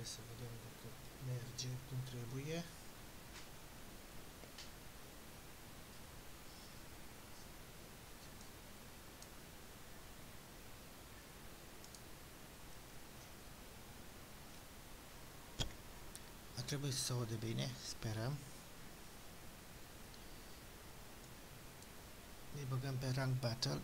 Dacă mă urc, trebuie să vedem dacă merge cum trebuie. Ar trebui să se aude bine, sperăm. Ne băgăm pe rank battle.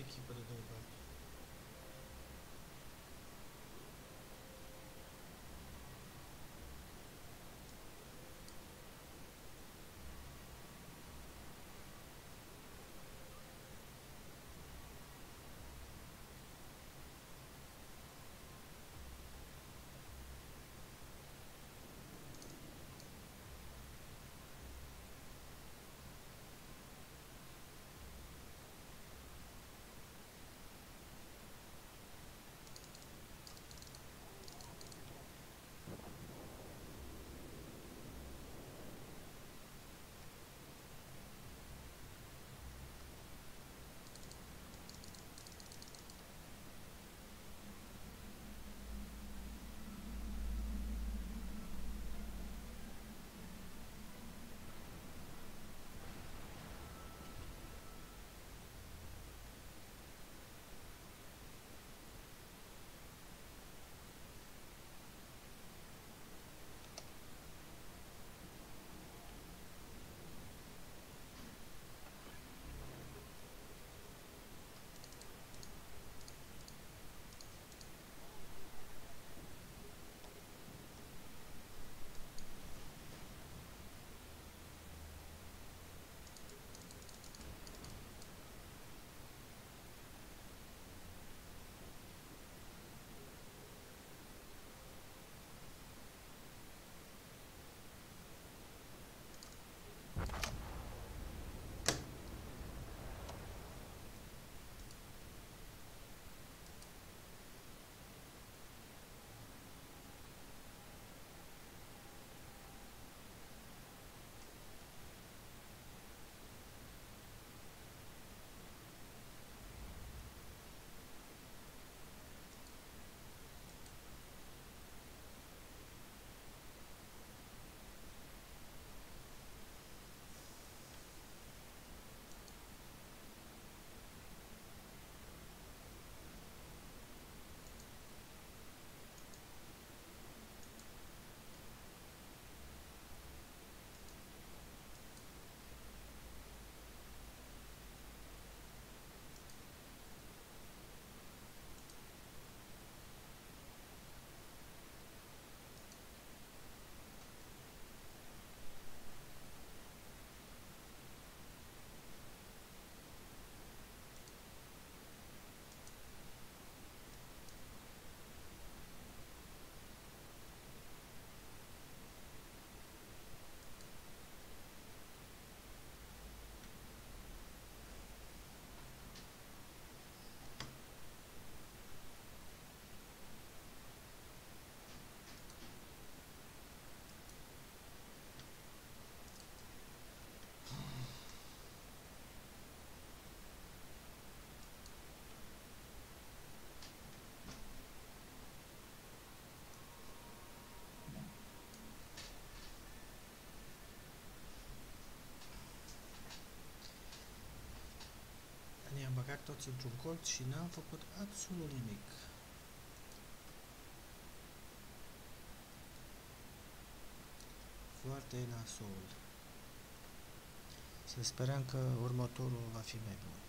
aqui para derrubar. Toți într-un colț și n-am făcut absolut nimic. Foarte nasol. Să sperăm că următorul va fi mai bun.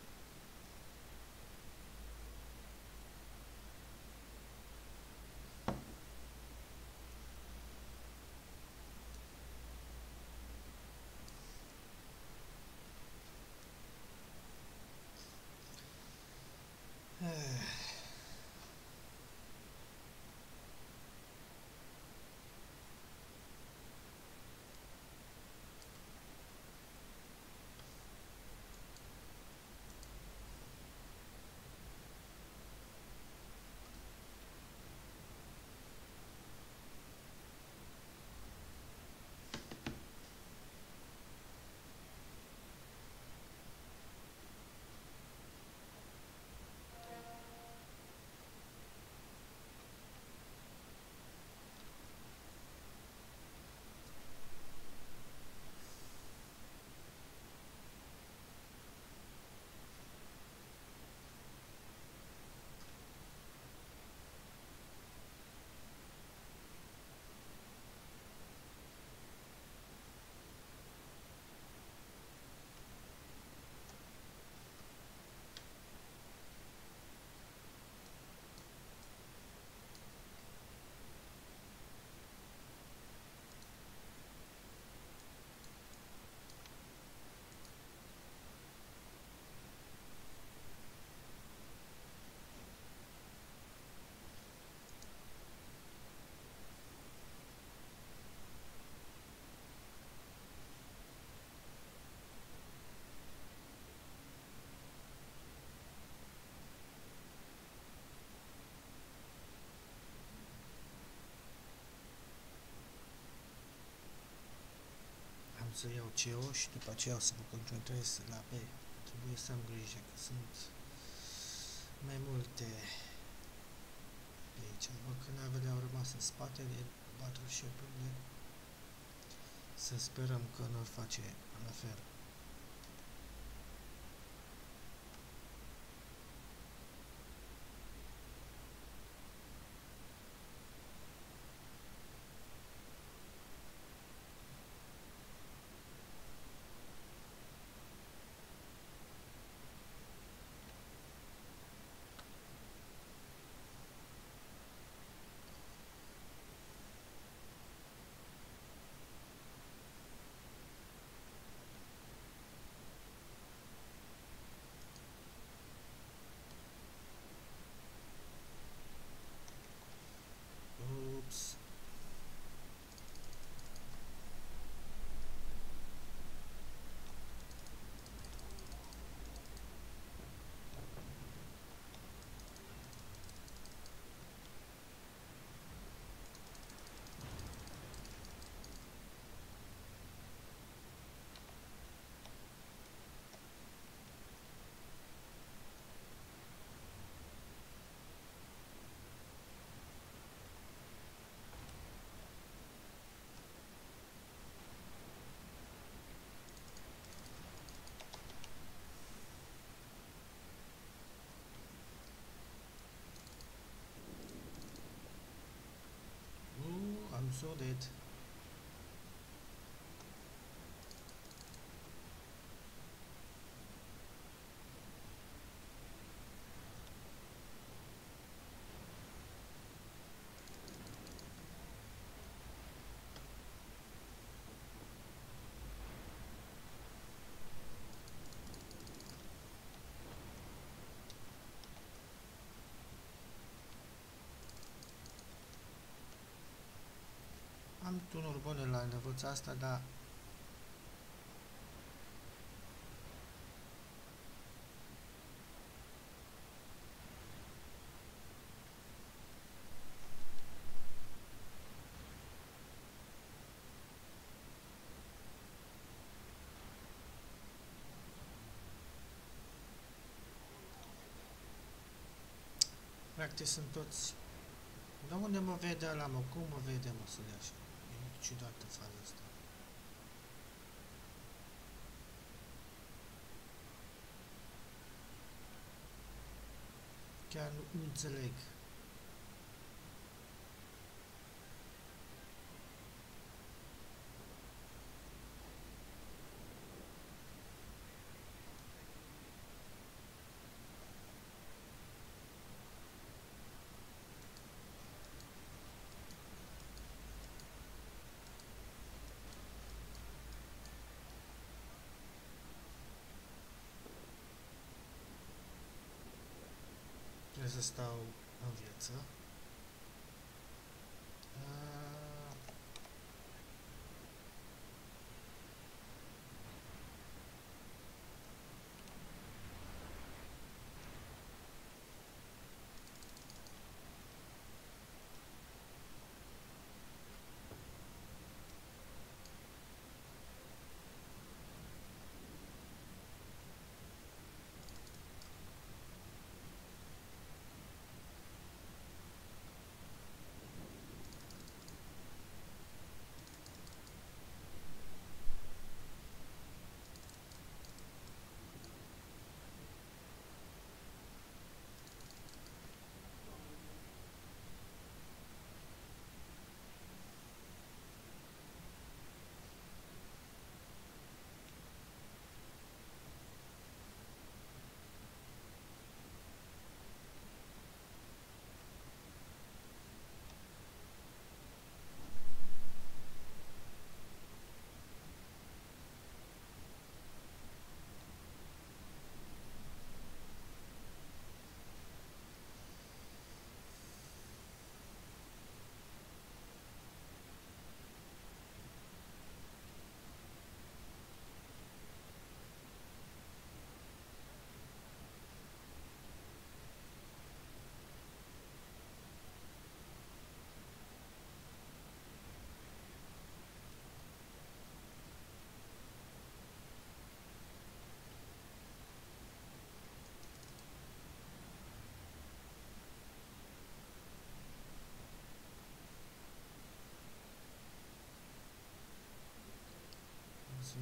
Să iau CO și după aceea o să mă concentrez la B. Trebuie să am grijă că sunt mai multe de aici. Văd că navele au rămas în spatele battleship-urile. Să sperăm că nu ar face la fel. Am tunuri bune la învăța asta, dar practic sunt toți dar unde mă vede ăla, mă? Cum mă vede, mă, să așa? E ciudată faza asta. Chiar nu, nu înțeleg. Trebuie să stau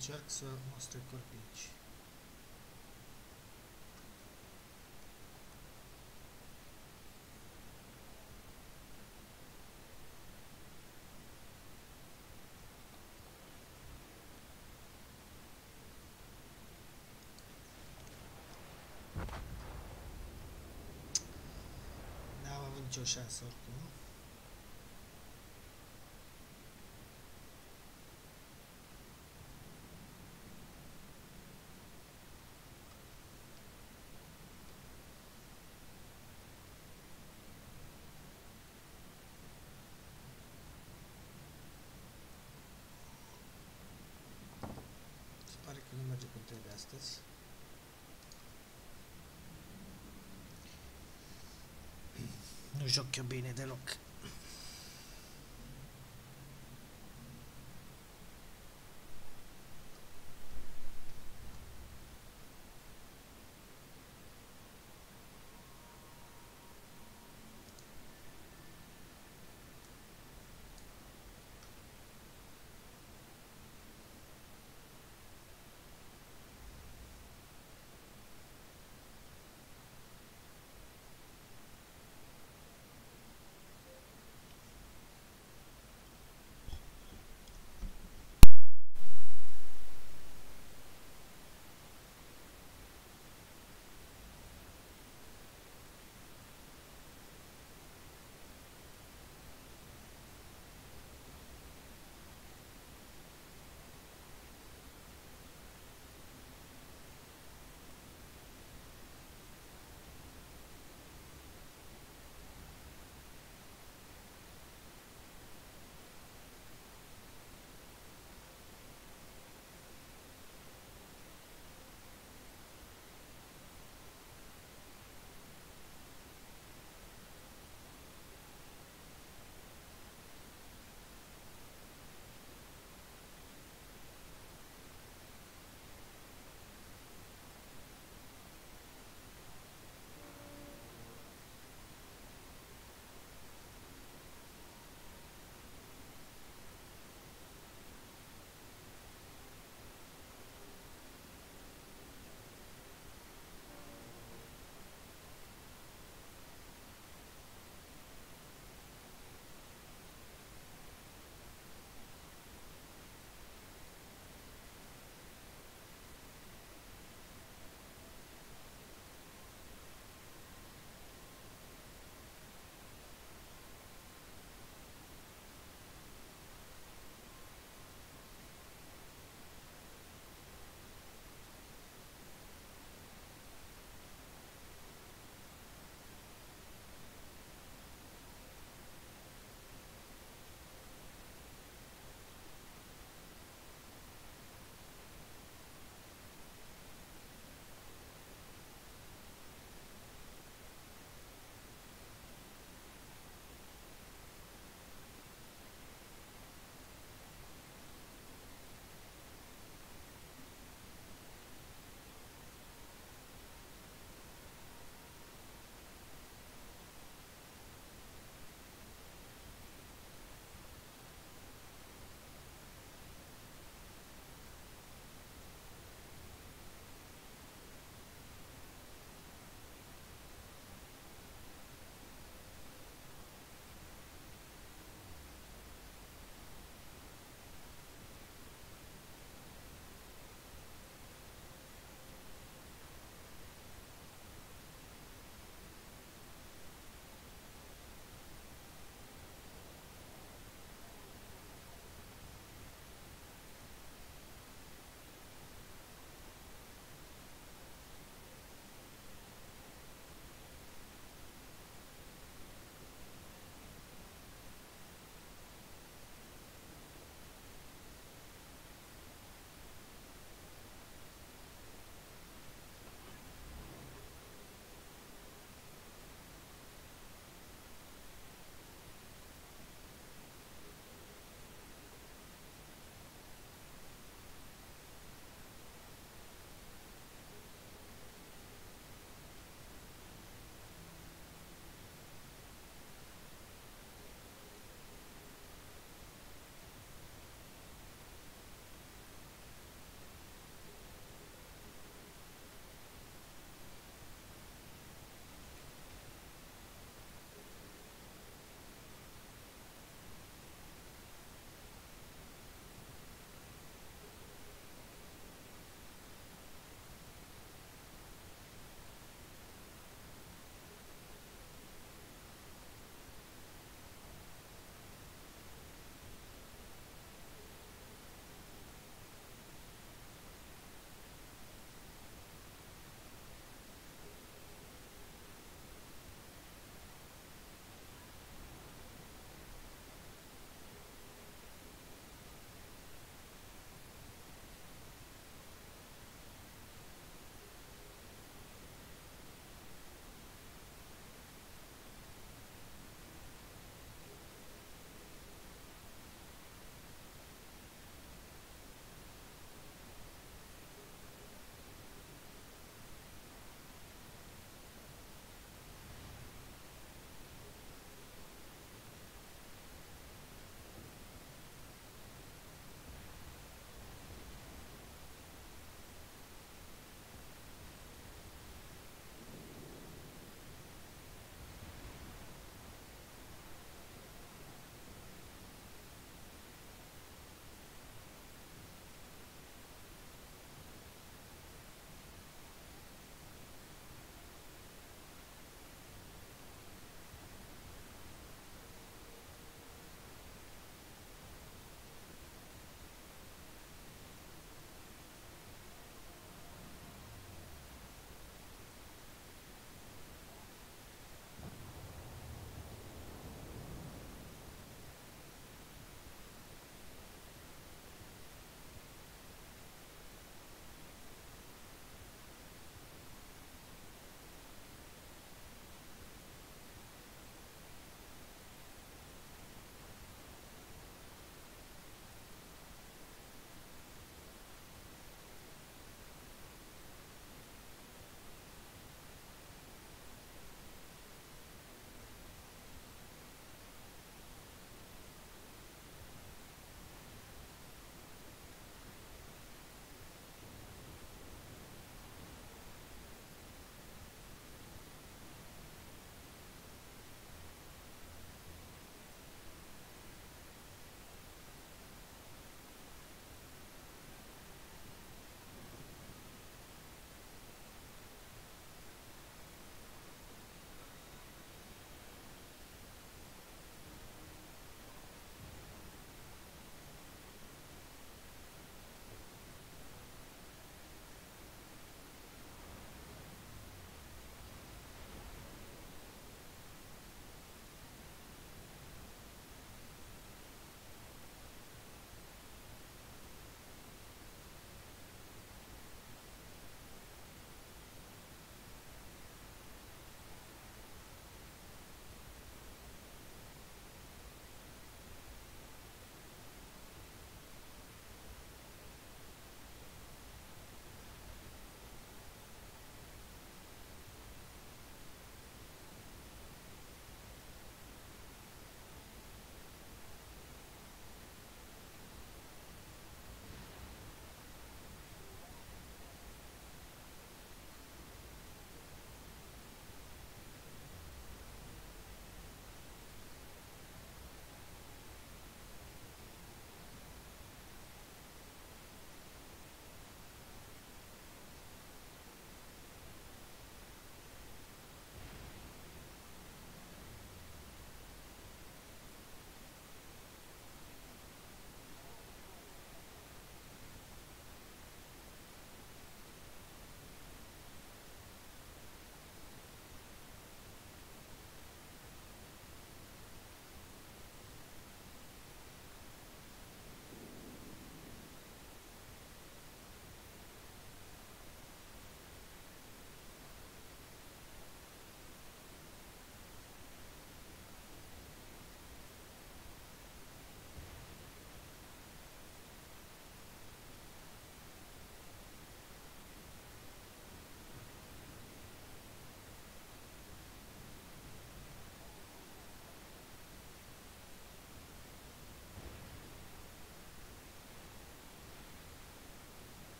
încerc să mă strecor pe aici. N-am avut nicio șansă oricum. Se pare că nu merge cum trebuie astăzi. Nu joc eu bine deloc.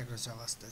regresaba hasta.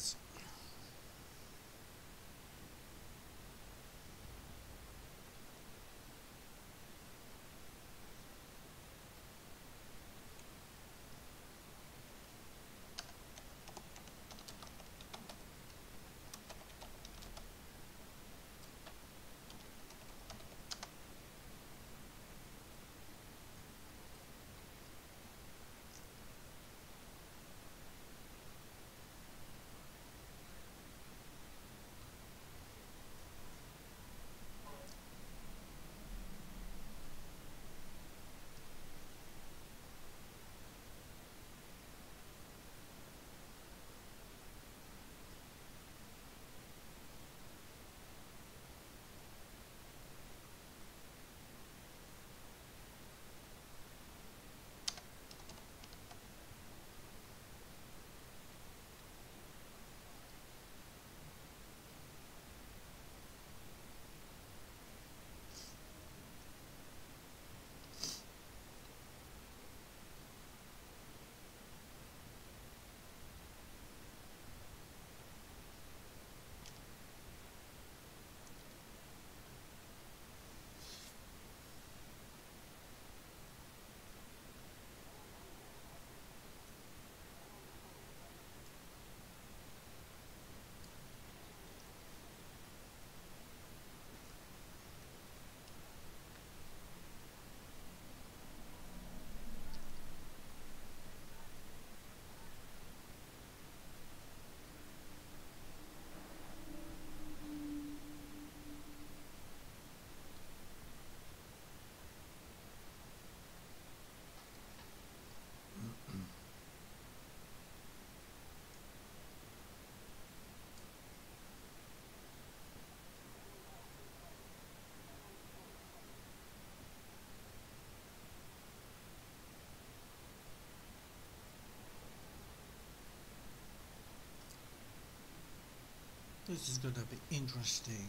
This is gonna be interesting.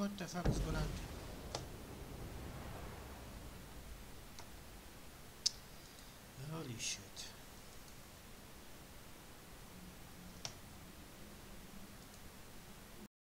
what the fuck is going on? Holy shit.